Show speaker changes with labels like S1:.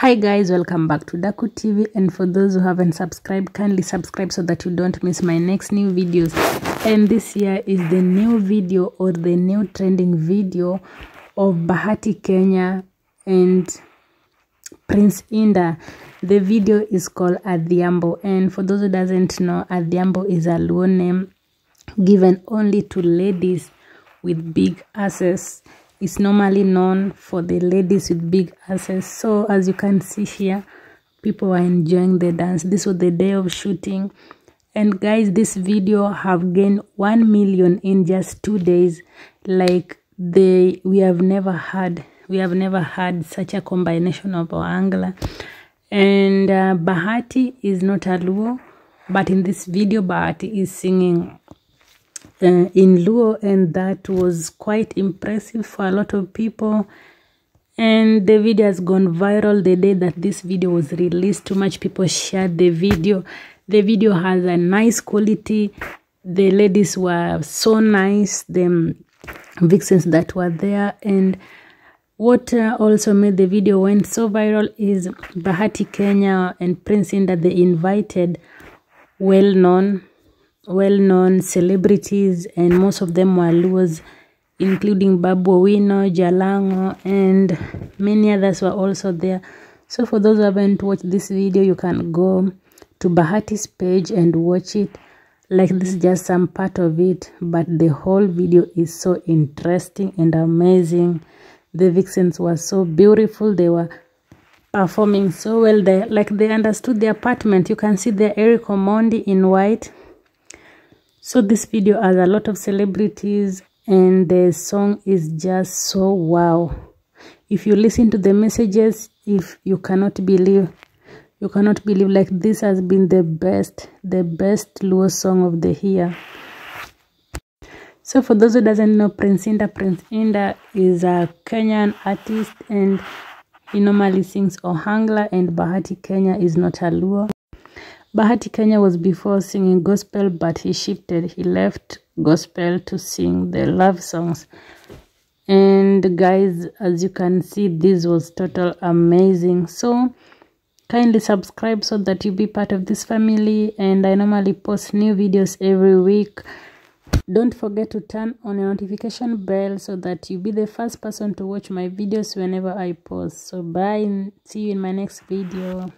S1: Hi guys, welcome back to Daku TV and for those who haven't subscribed, kindly subscribe so that you don't miss my next new videos. And this year is the new video or the new trending video of Bahati Kenya and Prince Inda. The video is called Adhiambo and for those who doesn't know, Adhiambo is a Luo name given only to ladies with big asses is normally known for the ladies with big asses. So as you can see here people are enjoying the dance. This was the day of shooting. And guys this video have gained 1 million in just two days. Like they we have never had we have never had such a combination of Ohangla and uh, bahati is not a luo but in this video bahati is singing uh, in Luo, and that was quite impressive for a lot of people. And the video has gone viral the day that this video was released. Too much people shared the video. The video has a nice quality. The ladies were so nice. The vixens that were there, and what uh, also made the video went so viral is Bahati Kenya and Prince Indah. They invited well-known well-known celebrities and most of them were Luos including Babu Owino, Jalango and many others were also there. So for those who haven't watched this video, you can go to Bahati's page and watch it. Like this is just some part of it, but the whole video is so interesting and amazing. The vixens were so beautiful. They were performing so well. They like they understood the apartment. You can see the Eric Omondi in white so this video has a lot of celebrities and the song is just so wow. If you listen to the messages if you cannot believe you cannot believe like this has been the best the best Luo song of the year. So for those who doesn't know Prince Inda Prince Inda is a Kenyan artist and he normally sings Ohangla and Bahati Kenya is not a Luo Bahati Kenya was before singing gospel, but he shifted. He left gospel to sing the love songs. And guys, as you can see, this was total amazing. So kindly subscribe so that you be part of this family. And I normally post new videos every week. Don't forget to turn on your notification bell so that you be the first person to watch my videos whenever I post. So bye see you in my next video.